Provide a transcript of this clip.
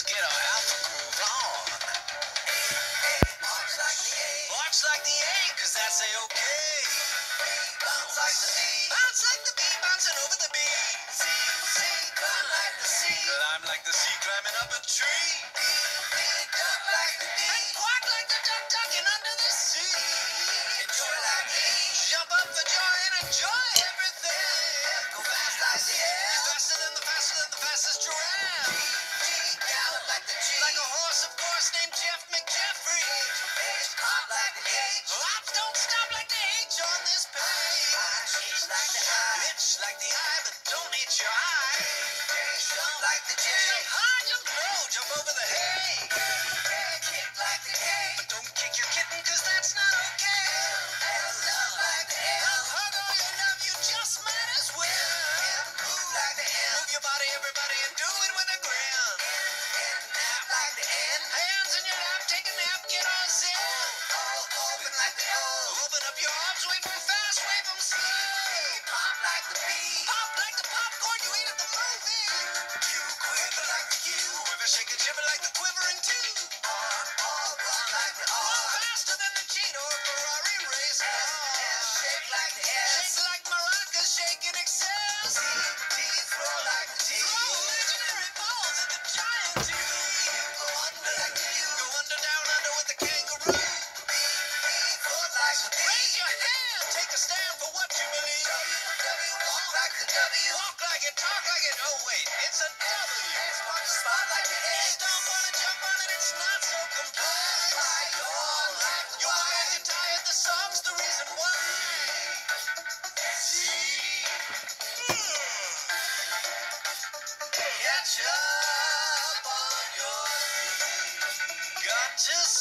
Let's get our alpha groove on. March like the A. March like the A, cause that's A-OK. B, Bounce like the B, Bounce like the B, bouncing over the B. C, C, climb like the C. Climb like the C, climbing up a tree. like the. Bitch like the eye, but don't eat your eye. Jump like the J. Jump high, jump low, jump over the hay. Kick like the K. But don't kick your kitten, cause that's not okay. Love like the L. I'll hug all your love, you just might as well. Like the Move your body, everybody. your Ferrari race car. Shake like, shake like maracas shaking. Catch up on your feet. Got to